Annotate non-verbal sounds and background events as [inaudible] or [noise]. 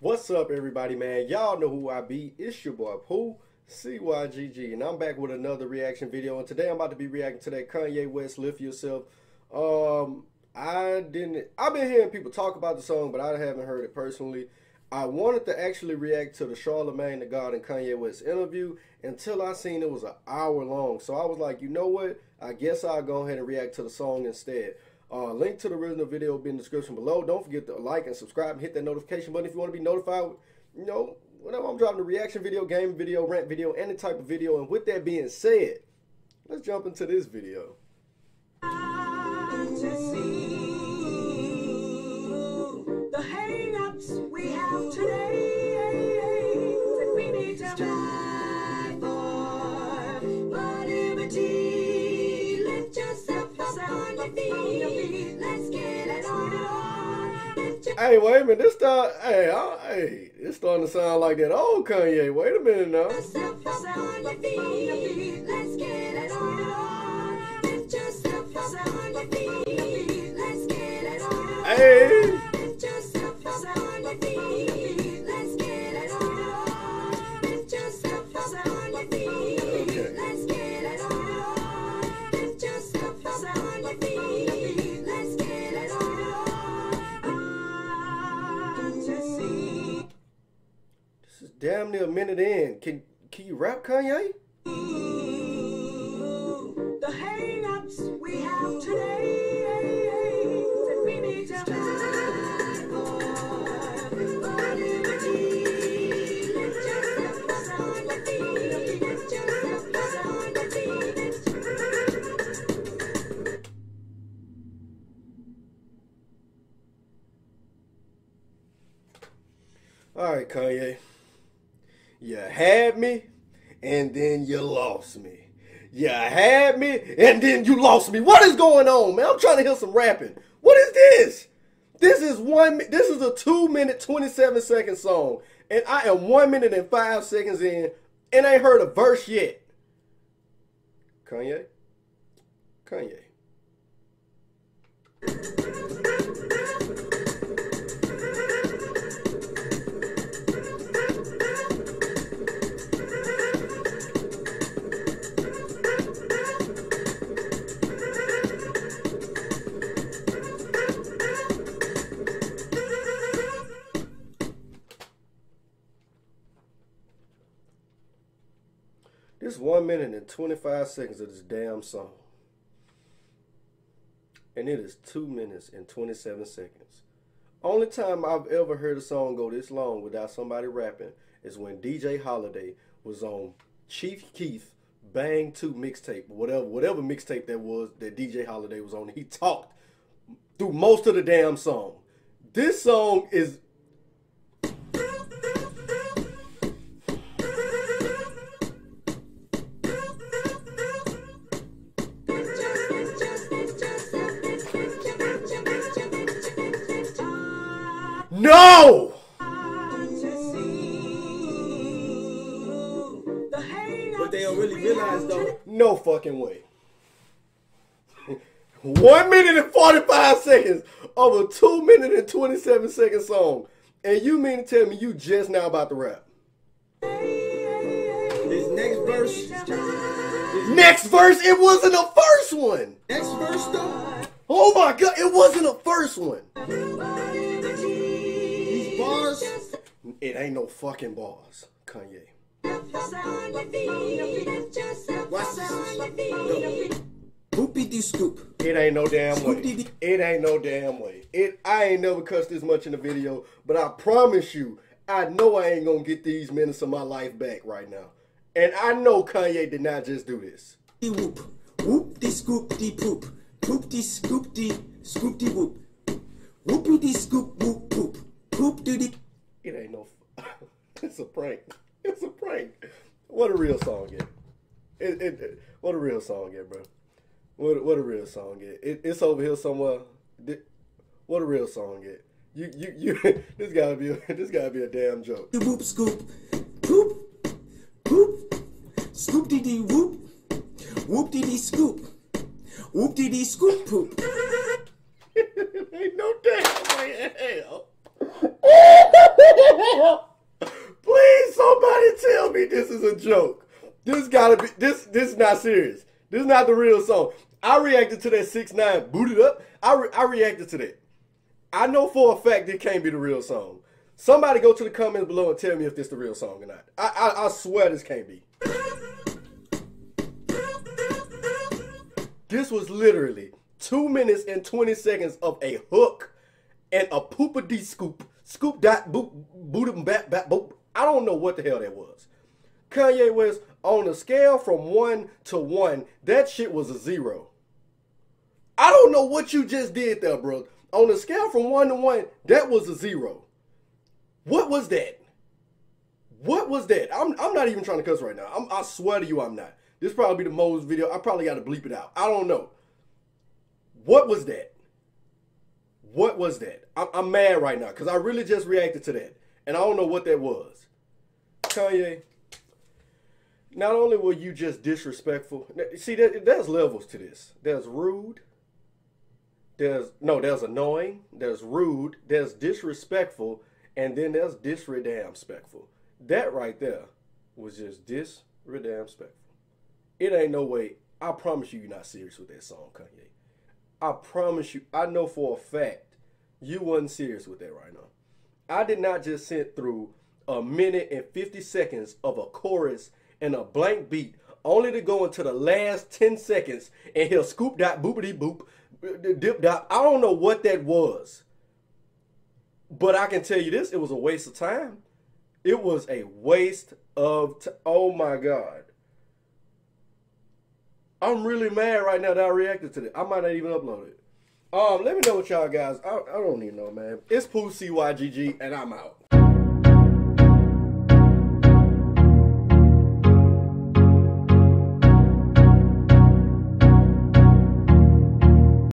What's up, everybody, man? Y'all know who I be. It's your boy Pooh, CYGG, and I'm back with another reaction video. And today I'm about to be reacting to that Kanye West "Lift Yourself." Um, I didn't. I've been hearing people talk about the song, but I haven't heard it personally. I wanted to actually react to the Charlamagne the God and Kanye West interview until I seen it was an hour long. So I was like, you know what? I guess I'll go ahead and react to the song instead. Uh, link to the original video will be in the description below. Don't forget to like and subscribe and hit that notification button if you want to be notified. You know, whenever I'm dropping a reaction video, game video, rant video, any type of video. And with that being said, let's jump into this video. Yourself up on your feet. Hey, wait a minute. This start. Hey, I, hey, it's starting to sound like that old Kanye. Wait a minute now. yourself damn near a minute in. Can can you rap, Kanye? The hang-ups we have today that we need to strive for. For liberty. Lift yourself up on your feet. Lift yourself up on your feet. All right, Kanye. You had me, and then you lost me. You had me, and then you lost me. What is going on, man? I'm trying to hear some rapping. What is this? This is one. This is a two minute twenty seven second song, and I am one minute and five seconds in, and I ain't heard a verse yet. Kanye. Kanye. One minute and 25 seconds of this damn song. And it is two minutes and 27 seconds. Only time I've ever heard a song go this long without somebody rapping is when DJ Holiday was on Chief Keef Bang 2 mixtape, whatever whatever mixtape that was that DJ Holiday was on. He talked through most of the damn song. This song is no. What they don't really realize though, No fucking way. One minute and 45 seconds of a two minute and 27 second song. And you mean to tell me you just now about to rap? this next verse, this Next verse, it wasn't a first one. next verse though, Oh my god, it wasn't a first one. It ain't no fucking bars, Kanye. Whoopie dee scoop. It ain't no damn way. It ain't no damn way. It I ain't never cussed this much in a video, but I promise you, I know I ain't gonna get these minutes of my life back right now. And I know Kanye did not just do this. Dee whoop. Whoop dee scoop dee poop. Poop dee scoop dee scoop dee whoop. Whoopie dee scoop whoop poop. Poop dee dee. It ain't no. [laughs] it's a prank. It's a prank. What a real song is. It, it, it- what a real song is, bro. What what a real song is. It, it's over here somewhere. What a real song is. You you you. [laughs] this gotta be a, [laughs] this gotta be a damn joke. Whoop scoop. Poop. Poop. Scoop dee dee whoop. Whoop dee dee scoop. Whoop dee dee scoop poop. Ain't no damn way in hell. Please, somebody tell me this is a joke. This gotta be this. This is not serious. This is not the real song. I reacted to that six nine booted up. I re- I reacted to that. I know for a fact it can't be the real song. Somebody go to the comments below and tell me if this the real song or not. I I, I swear this can't be. This was literally two minutes and 20 seconds of a hook and a poopity scoop. Scoop dot boop boot bat bat boop. I don't know what the hell that was. Kanye West, on a scale from one to one, that shit was a zero. I don't know what you just did there, bro. On a scale from one to one, that was a zero. What was that? What was that? I'm, I'm not even trying to cuss right now. I'm, I swear to you, I'm not. This probably be the most video. I probably got to bleep it out. I don't know. What was that? What was that? I'm, I'm mad right now because I really just reacted to that. And I don't know what that was. Kanye, not only were you just disrespectful, see, there, there's levels to this. There's rude. There's, no, there's annoying. There's rude. There's disrespectful. And then there's disredamspectful. That right there was just disredamspectful. It ain't no way. I promise you, you're not serious with that song, Kanye. I promise you. I know for a fact you wasn't serious with that right now. I did not just sit through a minute and 50 seconds of a chorus and a blank beat, only to go into the last 10 seconds and hear scoop dot boopity boop, dip dot. I don't know what that was. But I can tell you this, it was a waste of time. It was a waste of t- oh my god. I'm really mad right now that I reacted to that. I might not even upload it. Um, let me know what y'all guys. I, I don't even know, man. It's Pooh CYGG, and I'm out.